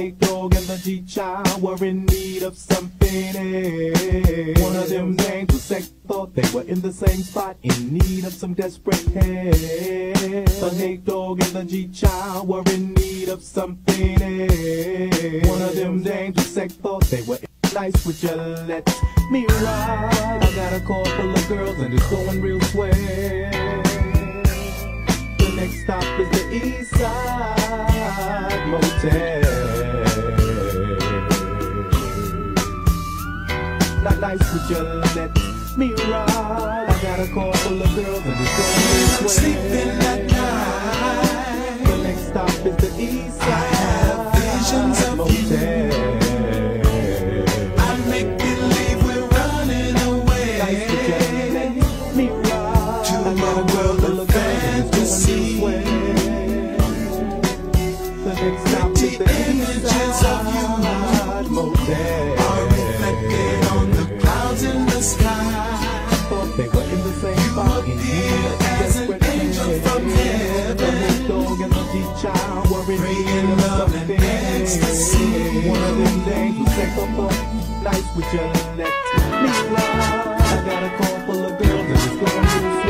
K Dog and the G Child were in need of something. Else. One of them named sex thought they were in the same spot in need of some desperate help. The K Dog and the G Child were in need of something. Else. One of them named sex thought they were nice with your let me ride. I got a car full of girls and it's going real swell. The next stop is the East Side Motel. like nice with your let me right. I got a car full of girls and it's going this way. Sleeping at night. And as an angel from heaven, in love and ecstasy. One of them days we take with your neck. Me, I got a call full of girls and going to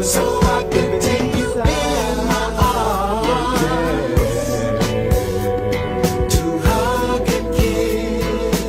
So I can take you in my arms to hug and kiss.